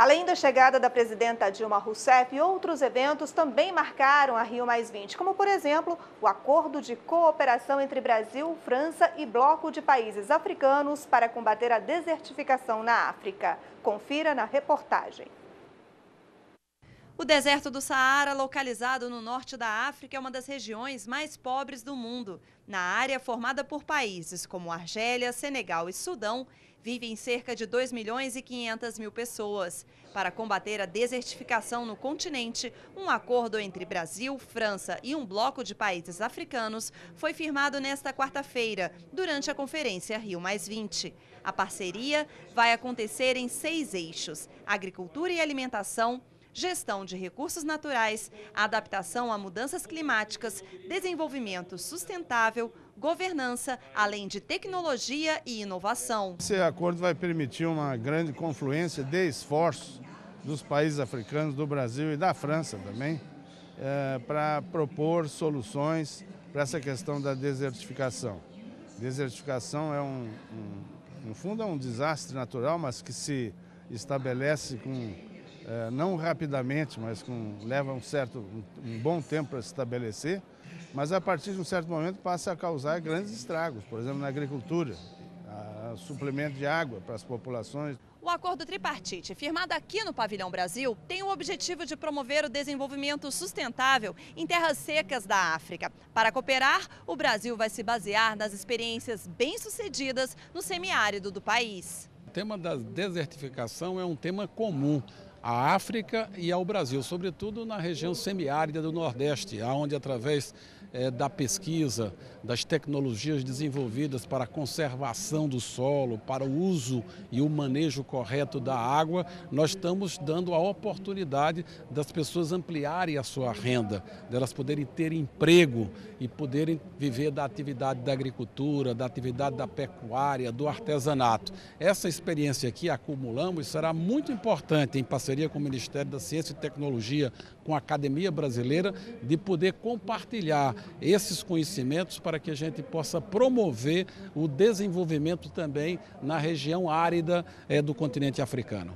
Além da chegada da presidenta Dilma Rousseff, outros eventos também marcaram a Rio como por exemplo o acordo de cooperação entre Brasil, França e bloco de países africanos para combater a desertificação na África. Confira na reportagem. O deserto do Saara, localizado no norte da África, é uma das regiões mais pobres do mundo. Na área formada por países como Argélia, Senegal e Sudão, vivem cerca de 2 milhões e 500 mil pessoas. Para combater a desertificação no continente, um acordo entre Brasil, França e um bloco de países africanos foi firmado nesta quarta-feira, durante a conferência Rio A parceria vai acontecer em seis eixos: agricultura e alimentação, gestão de recursos naturais, adaptação a mudanças climáticas, desenvolvimento sustentável, governança, além de tecnologia e inovação. Esse acordo vai permitir uma grande confluência de esforços dos países africanos, do Brasil e da França também, é, para propor soluções para essa questão da desertificação. Desertificação é um, um, no fundo é um desastre natural, mas que se estabelece com não rapidamente, mas com, leva um certo, um, um bom tempo para se estabelecer, mas a partir de um certo momento passa a causar grandes estragos, por exemplo, na agricultura, a, a suplemento de água para as populações. O acordo tripartite, firmado aqui no Pavilhão Brasil, tem o objetivo de promover o desenvolvimento sustentável em terras secas da África. Para cooperar, o Brasil vai se basear nas experiências bem-sucedidas no semiárido do país. O tema da desertificação é um tema comum à África e ao Brasil, sobretudo na região semiárida do Nordeste, onde através é, da pesquisa, das tecnologias desenvolvidas para a conservação do solo, para o uso e o manejo correto da água, nós estamos dando a oportunidade das pessoas ampliarem a sua renda, delas poderem ter emprego e poderem viver da atividade da agricultura, da atividade da pecuária, do artesanato. Essa experiência aqui acumulamos será muito importante em parceria com o Ministério da Ciência e Tecnologia, com a Academia Brasileira, de poder compartilhar esses conhecimentos para que a gente possa promover o desenvolvimento também na região árida é, do continente africano.